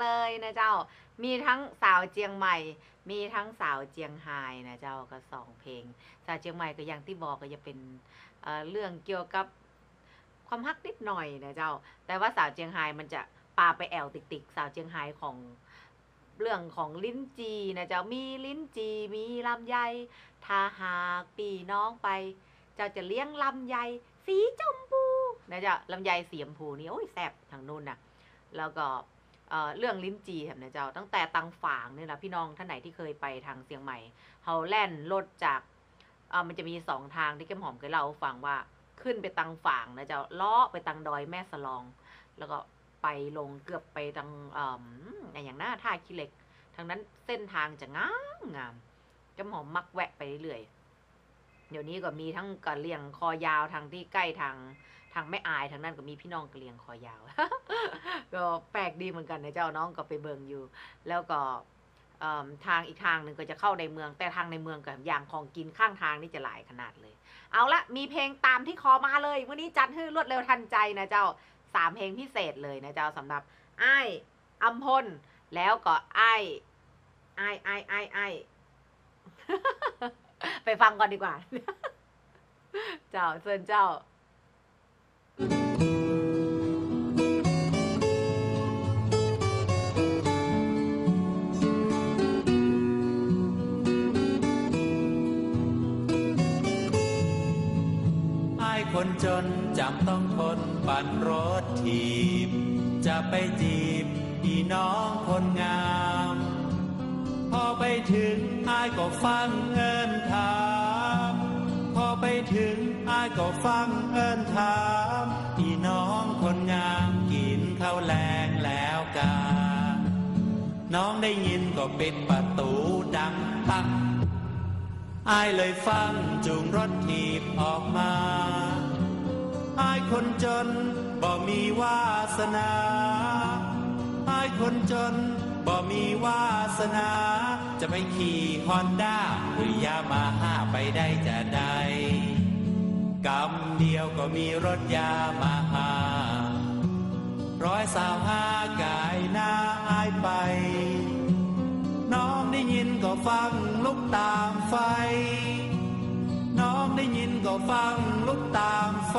เลยนะเจ้า มีทั้งสาวเจียงใหม่ มีทั้งสาวเจียงไฮ้นะเจ้าก็สองเพลง สาวเจียงใหม่ก็อย่างที่บอกก็จะเป็นเเรื่องเกี่ยวกับความฮักนิดหน่อยนะเจ้า แต่ว่าสาวเจียงไฮ้มันจะปาไปแอวติกๆ สาวเจียงไฮ้ของเรื่องของลิ้นจีนะเจ้า มีลิ้นจีมีลำไยถ้าหากปีน้องไป เจ้าจะเลี้ยงลำไยสีชมพูนะเจ้าลำไยสีชมพูนี่โอ้ยแซ่บทางนู้นน่ะแล้วก็ เรื่องลิ้นจีครับนะเจ้า ตั้งแต่ตังฝางเนี่ยนะพี่น้องท่านไหนที่เคยไปทางเชียงใหม่เฮาแล่นรถจากอ่อมันจะมีสองทางที่แก้มหอมเคยเล่าฟังว่าขึ้นไปตังฝางนะเจ้าเลาะไปตังดอยแม่สลอง แล้วก็ไปลงเกือบไปตังเอ่ออะไรอย่างหน้าท่าขี้เหล็กทางนั้นเส้นทางจะงามงามแก้มหอมมักแวะไปเรื่อยเดี๋ยวนี้ก็มีทั้งกะเลี่ยงคอยาวทางที่ใกล้ทาง ทางแม่อายทางนั้นก็มีพี่น้องกะเหรียงคอยาว ก็แปลกดีเหมือนกันนะเจ้าน้องก็ไปเบิงอยู่ แล้วก็ทางอีกทางหนึ่งก็จะเข้าในเมือง แต่ทางในเมืองกับอย่างของกินข้างทางนี่จะหลายขนาดเลย เอาละมีเพลงตามที่คอมาเลยวันนี้จัดให้รวดเร็วทันใจนะเจ้าสามเพลงพิเศษเลยนะเจ้าสำหรับไอ้อัมพลแล้วก็ไอ้ไอ้ไอ้ไอ้ายอ้ไปฟังก่อนดีกว่า เจ้าเชิญเจ้า คนจนจำต้องทนปั่นรถถีบ จะไปจีบอีน้องคนงาม พอไปถึงไอ้ายก็ฟังเอินถาม พอไปถึงไอ้ายก็ฟังเอินถามอีน้องคนงามกินข้าวแรงแล้วกาน้องได้ยินก็ปิดประตูดังปัง อายเลยฟังจูงรถถีบออกมา อายคนจนบ่มีวาสนา อายคนจนบ่มีวาสนา จะไปขี่ฮอนด้าหรือยามาฮ่าไปได้จะได้กำเดียวก็มีรถยามาฮ่าร้อยสาวห้ากายหน้าอายไป น้องได้ยินก็ฟังลุกตามฟน้อง ก็ฟังลุกตามไฟ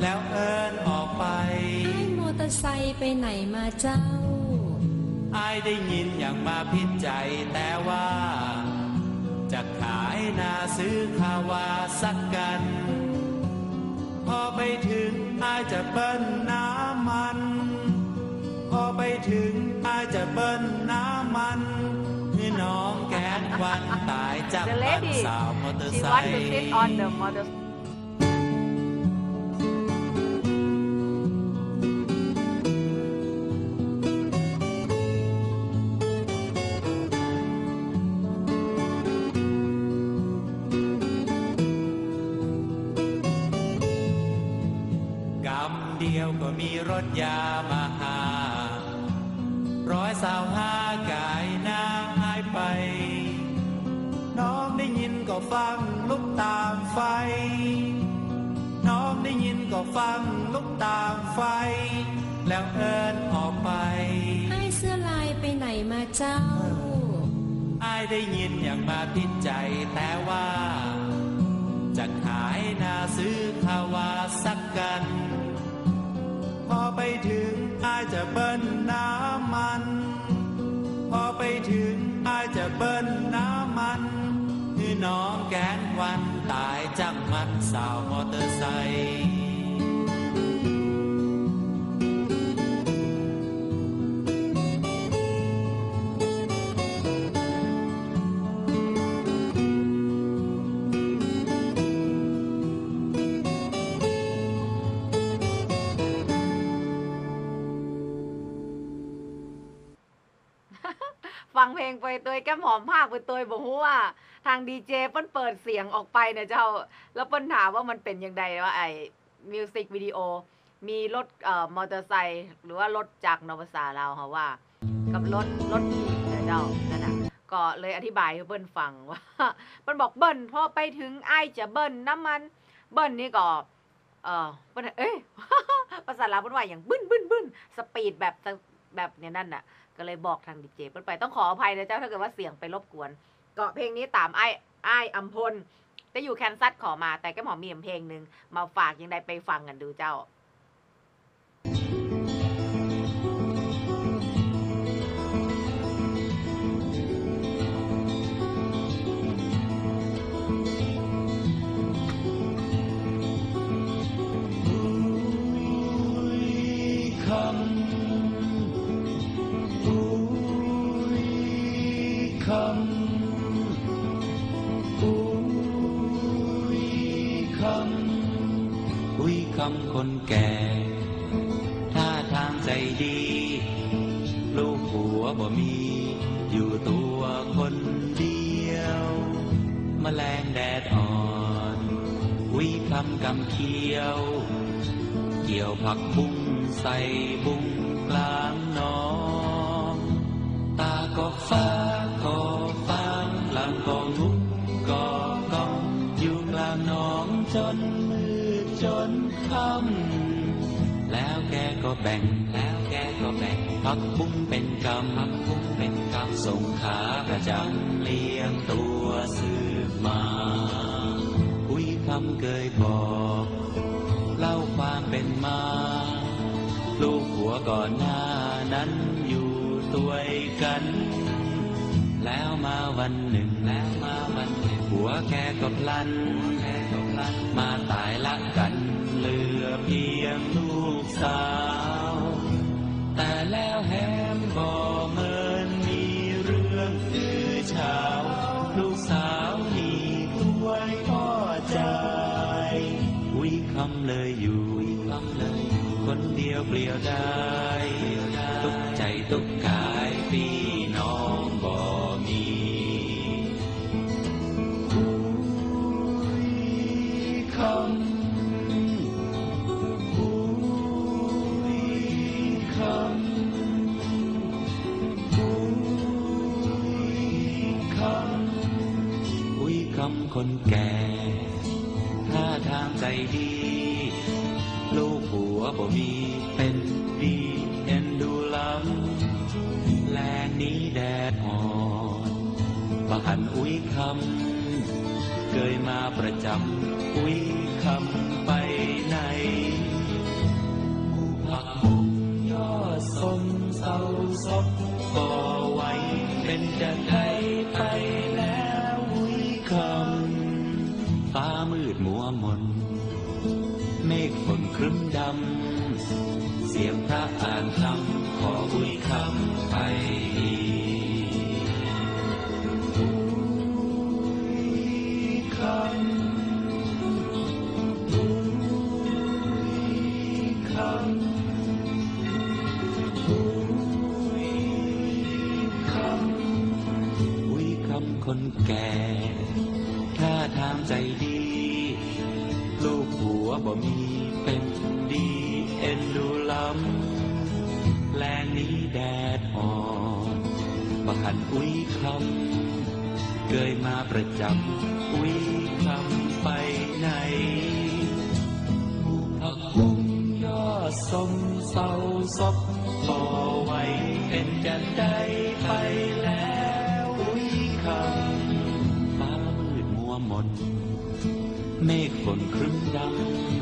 แล้วเอินออกไปไอ้มอเตอร์ไซค์ไปไหนมาเจ้าไอายได้ยินอย่างมาพิจใจแต่ว่า จะขายนาซื้อคาวาสักกัน พอไปถึงไอายจะเบิ้ลน้ำมัน พอไปถึงไอายจะเบิ้ล The บ้าน lady สาวมอเตอร์ she ไซ want ค์ to sit on the motor กำเดียวก็ ก็ฟังลุกตามไฟ น้องได้ยินก็ฟังลุกตามไฟ แล้วเอินออกไปไอ้เสื้อลายไปไหนมาเจ้าอายได้ยินอย่างมาพิดใจแต่ว่า จะขายนาซื้อคาวาสักกัน พอไปถึงอายจะเบิ้ลน้ำมัน พอไปถึงอายจะเบิ้ลน้ำมันคือ น้องแกนวันตายจังมัดสาวมอเตอร์ไซค์ ฟังเพลงไปตัวแก้มหอมภาคไปตัวบอกว่า ทางดีเจเปิ้นเปิดเสียงออกไปเนี่ยเจ้า แล้วเปิ้นถามว่ามันเป็นยังไงว่าไอ้มิวสิกวิดีโอมีรถเอ่อมอเตอร์ไซค์หรือว่ารถจากนวสาเราวค่ะว่า กับรถรถขี่เนี่ยเจ้านั่นน่ะก็เลยอธิบายให้เบิ้ลฟังว่าเปิ้นบอกเบิ้ลพอไปถึงไอายจะเบิ้ลน้ำมัน เบิ้ลนี่ก็ เออเปิ้นเอ้ยภาษาลาวเปิ้นว่าอย่างบึ้นบึ้นบึ้นสปีดแบบ แบบเนี้ยนั่นน่ะ ก็เลยบอกทางดีเจเพิ่นไปต้องขออภัยนะเจ้าถ้าเกิดว่าเสียงไปรบกวน เกาะเพลงนี้ตามไอ้ไอ้อัมพลแต่อยู่แคนซัสขอมาแต่แก้มหอมมีอีกเพลงหนึ่งมาฝากยังไดไปฟังกันดูเจ้า คำคนแก่ท่าทางใจดี ลูกผัวบ่มี อยู่ตัวคนเดียวมแมลงแดดอ่อน วิคำกำเขียว เกี่ยวผักบุ้งใส่บุ้งกลางหนอง ตาก็ฟ้า ก็แบ่ง แล้วแกก็แบ่งผักบุ้งเป็นกำผักบุ้งเป็นกำส่งขาประจำเลี้ยงตัวสืบมาอุ้ยคำเคยบอกเล่าความเป็นมา ลูกหัวก่อนหน้านั้นอยู่ตัวกัน แล้วมาวันหนึ่งแล้วมาวันหนึ่งหัวแกก็พลันแกก็พลัน มาตายละกัน เหลือเพียงลูกสาว คำเลยอยู่คำเลยอยู่ คนเดียวเปลี่ยวได้ทุกใจทุกกายพี่น้องบ่มีอุ้ยคำอุ้ยคำอุ้ยคำอุ้ยคำคนแก่ ดี ลูกหัวบ่มีเป็นดีเอ็นดูล้ำแลนี้แดดอ่อนบางหันอุ้ยคำเคยมาประจำอุ้ยคำไปไหนผู้ผักบุ้งยอดสมเศร้าซบก่อไว้เป็นจะไกลไปแล้วอุ้ยคำฟ้ามืดมัวมน ฆฝนครึ้มดำ เสียงพระอ่านคำขออุ้ยคำไปอุ้ยคำอุ้ยคำอุ้ยคำคนแก่ันอุ้ยคำเคยมาประจำอุ้ยคำไปไหนผักบุ้งยอดสมเศร้าซบต่อไว้เป็นจันได้ไปแล้วอุ้ยคำฟ้ามืดมัวมนเมฆฝนครึ้มด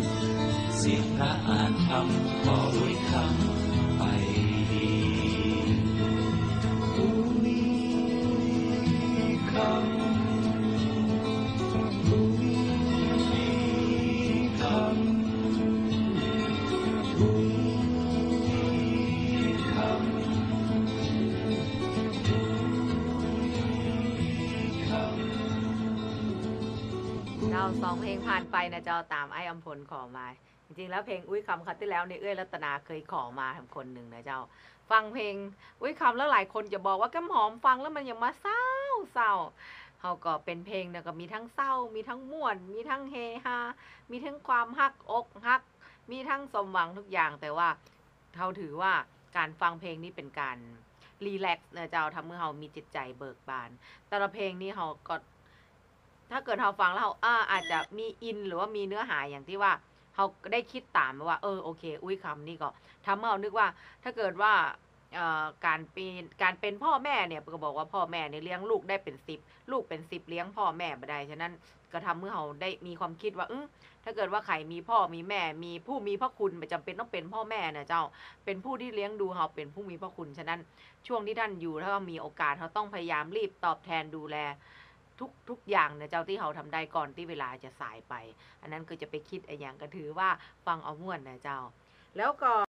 ำเสียงพระอ่านคำขออวยคำ สองเพลงผ่านไปนะเจ้าตามไอ้อัมพลขอมา จริงๆแล้วเพลงอุ้ยคำคัดที่แล้วเนี่ยเอ้ยรัตนาเคยขอมาทำคนหนึ่งนะเจ้า ฟังเพลงอุ้ยคำแล้วหลายคนจะบอกว่าก้มหอมฟังแล้วมันยังมาเศร้าเศร้าเขาก็เป็นเพลงนะก็มีทั้งเศร้า มีทั้งม่วน มีทั้งเฮฮา มีทั้งความฮักอกฮัก มีทั้งสมหวังทุกอย่างแต่ว่าเขาถือว่าการฟังเพลงนี้เป็นการรีแลกซ์นะเจ้าทำเมื่อเรามีจิตใจเบิกบาน แต่ละเพลงนี้เขาก็ ถ้าเกิดเราฟังแล้วเราอาอาจจะมีอินหรือว่ามีเนื้อหาอย่างที่ว่าเราได้คิดตามว่า เออโอเค อุ้ยคำนี่ก็ทำให้เรานึกว่า ถ้าเกิดว่าการเป็นการเป็นพ่อแม่เนี่ยก็บอกว่าพ่อแม่เนี่ยเลี้ยงลูกได้เป็นสิบลูกเป็นสิบเลี้ยงพ่อแม่ไม่ได้ฉะนั้นก็ทำเมื่อเราได้มีความคิดว่าอถ้าเกิดว่าใครมีพ่อมีแม่ มีผู้มีพระคุณไม่จำเป็นต้องเป็นพ่อแม่นะเจ้า เป็นผู้ที่เลี้ยงดูเราเป็นผู้มีพระคุณฉะนั้นช่วงที่ท่านอยู่ถ้าว่ามีโอกาสเขาต้องพยายามรีบตอบแทนดูแล ทุกทุกอย่างเนี่ยเจ้าที่เขาทำได้ก่อนที่เวลาจะสายไป อันนั้นคือจะไปคิดไอ้อย่างก็ถือว่าฟังเอาม่วนนะเจ้า แล้วก็